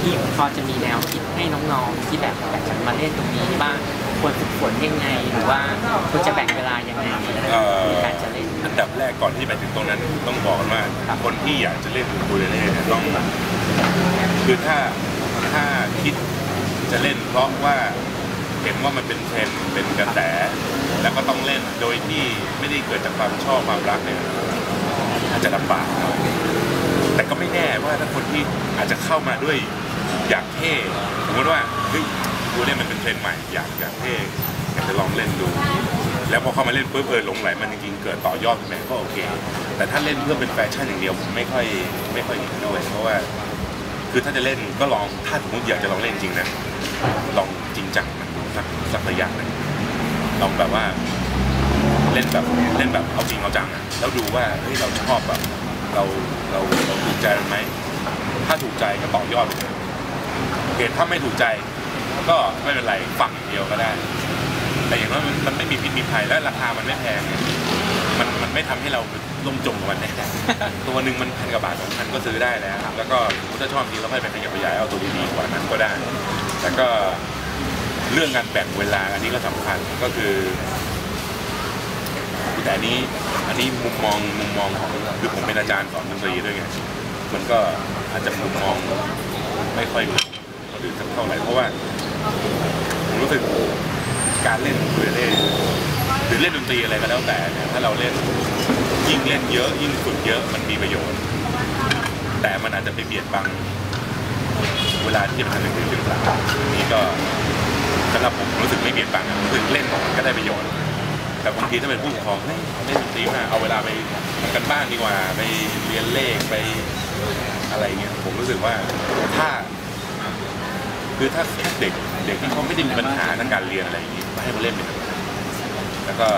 พี่พอจะมีแนวคิดให้น้องๆที่แบบอยากจะมาเล่นตรงนี้บ้างควรฝึกฝนยังไงหรือว่าควรจะแบ่งเวลายังไงเอ่อในการจะเล่นอันดับแรกก่อนที่ไปถึงตรงนั้นต้องบอกก่อนว่าครับคนที่อยากจะเล่นอูคูเลเล่เนี่ยต้องคือถ้าถ้าคิดจะเล่นเพราะว่าเห็นว่ามันเป็นเทรนด์เป็นกระแส แล้วก็ต้องเล่นโดยที่ไม่ได้เกิดจากความชอบความรักเนี่ยอาจจะลำบากหน่อยแต่ก็ไม่แน่ว่าถ้าคนที่อาจจะเข้ามาด้วย อยากเท่สมมติว่าเฮ้ยอูคูเลเล่มันเป็นเทรนด์ใหม่อยากอยากเท่อยากจะลองเล่นดู แล้วพอเข้ามาเล่นปุ๊บเออหลงใหลมันจริงๆเกิดต่อยอดขึ้นมาก็โอเค แต่ถ้าเล่นเพื่อเป็นแฟชั่นอย่างเดียวผมไม่ค่อยไม่ค่อยเห็นด้วยเพราะว่า คือถ้าจะเล่นก็ลองถ้าสมมติอยากจะลองเล่นจริงนะลองจริงจังมันดูสักสักระยะหนึ่งลองแบบว่าเล่นแบบเล่นแบบเอาจริงเอาจังอะแล้วดูว่าเฮ้ยเราชอบแบบเราเราเราถูกใจไหมถ้าถูกใจก็ต่อยอดไปเลย โอเคถ้าไม่ถูกใจ ก็ไม่เป็นไรฟังอย่างเดียวก็ได้ แต่อย่างน้อยมันมันไม่มีพิษมีภัยและราคามันไม่แพงเนี่ยมันมันไม่ทำให้เราลงจมกับมันแน่ตัวหนึ่งมันพันกว่าบาทสองพันก็ซื้อได้แล้วแล้วก็ถ้าชอบจริงเราค่อยไปขยับขยายเอาตัวดีๆกว่านั้นก็ได้แล้วก็เรื่องการแบ่งเวลาอันนี้ก็สำคัญก็คือแต่อันนี้อันนี้มุมมองมุมมองของคือผมเป็นอาจารย์สอนดนตรีด้วยไงมันก็อาจจะมุมมองไม่ค่อยเหมือน คนอื่นสักเท่าไหร่เพราะว่าผมรู้สึกการเล่นคูเลเล่หรือเล่นดนตรีอะไรก็แล้วแต่เนี่ยถ้าเราเล่นยิ่งเล่นเยอะ ยิ่งฝึกเยอะมันมีประโยชน์ แต่มันอาจจะไปเบียดบังเวลาที่จะทำอย่างอื่นหรือเปล่านี่ก็สำหรับผมรู้สึกไม่เบียดบังอะรู้สึกเล่นก็ได้ประโยชน์ แต่บางทีถ้าเป็นผู้ปกครองเฮ้เล่นดนตรีมาเอาเวลาไปทำกันบ้านดีกว่าไปเรียนเลขไปอะไรเงี้ยผมรู้สึกว่าถ้า คือถ้าเด็กเด็กที่เขาไม่ได้มีปัญหาทางการเรียนอะไรอย่างนี้ให้มาเล่นไปเถอะแล้วก็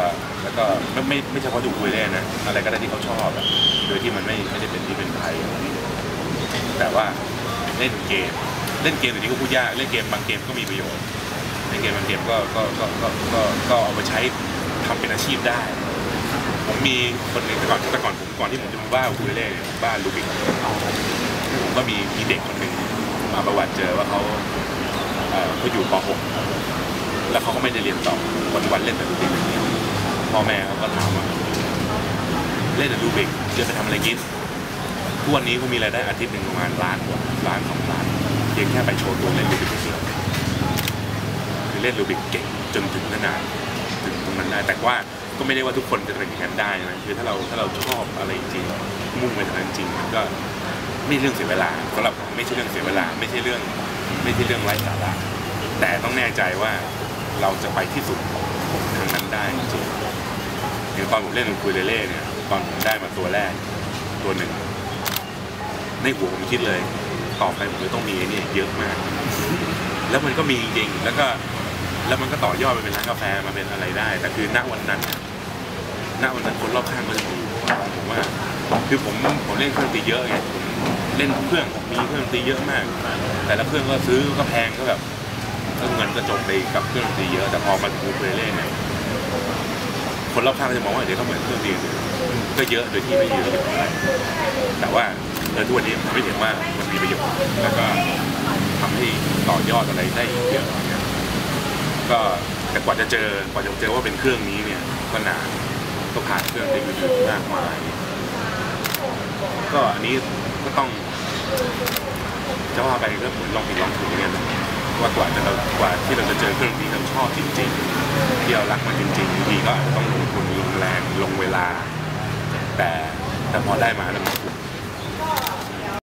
แล้วก็ไม่ไม่ไม่เฉพาะดูคุยเล่นนะอะไรก็ได้ที่เขาชอบอะโดยที่มันไม่ไม่ได้เป็นที่เป็นไทยอะไรนี้แต่ว่าเล่นเกม เล่นเกมเดี๋ยวนี้ก็พูดยากเล่นเกมบางเกมก็มีประโยชน์เล่นเกมบางเกมก็ก็ก็ก็ก็ก็เอาไปใช้ทำเป็นอาชีพได้ ผมมีคนหนึ่งแต่ก่อนแต่ก่อนผมก่อนที่ผมจะมาบ้าคุยเล่นบ้าลูบิกผมก็มีมีเด็กคนหนึ่งมาประวัติเจอว่าเขา เขาอยู่ป .6 แล้วเขาก็ไม่ได้เรียนต่อวันๆเล่นแต่ดูบิกอย่างเดียวพ่อแม่เขาก็ถามว่าเล่นแต่ดูบิกจะไปทำอะไรกินทุกวันนี้เขามีรายได้อาทิตย์หนึ่งประมาณล้านกว่าล้านสองล้านเพียงแค่ไปโชว์ตัวเล่นดูบิกเดียวคือเล่นดูบิกเก่งจนถึงขนาดถึงตรงนั้นได้แต่ว่าก็ไม่ได้ว่าทุกคนจะเป็นอย่างนั้นได้นะคือถ้าเราถ้าเราชอบอะไรจริงมุ่งไปทางนั้นจริงมันก็ไม่เรื่องเสียเวลาสำหรับผมไม่ใช่เรื่องเสียเวลา ไม่ใช่เรื่อง ไม่ใช่เรื่องไร้สาระแต่ต้องแน่ใจว่าเราจะไปที่สุดทางนั้นได้จริงอย่างตอนผมเล่นอูคูเลเล่เนี่ยตอนผมได้มาตัวแรกตัวหนึ่งในหัวผมคิดเลย ต่อไปผมจะต้องมีไอ้นี่ยเยอะมาก แล้วมันก็มีจริงแล้วก็แล้วมันก็ต่อยอดไปเป็นร้านกาแฟมาเป็นอะไรได้ แต่คือณวันนั้นณวันนั้นคนรอบข้างก็จะดูผมว่า คือผมผมเล่นเครื่องตีเยอะไงผม เล่นเครื่องมีเครื่องดนตรีเยอะมาก แต่ละเครื่องก็ซื้อก็แพงก็แบบก็เงินก็จบไปกับเครื่องดนตรีเยอะ แต่พอมาดูเลเล่เนี่ยคนรอบข้างจะมองว่าเดี๋ยวเขาเหมือนเครื่องดนตรีก็เยอะโดยที่ไม่เยอะแต่ว่าเออทุกวันนี้ผมไม่เห็นว่ามันมีประโยชน์แล้วก็ทำให้ต่อยอดอะไรได้เยอะก็แต่กว่าจะเจอกว่าจะเจอว่าเป็นเครื่องนี้เนี่ยก็นานก็ผ่านเครื่องที่อื่นๆมากมาย ก็อันนี้ ต้องจะว่าไปก็เหมือนลองผิดลองถูกเหมือนกันว่ากว่าจะเรากว่าที่เราจะเจอเครื่องที่เราชอบจริงๆที่เรารักมันจริงๆบางทีก็อาจจะต้องลงทุนลงแรงลงเวลา แต่แต่พอได้มาแล้วมัน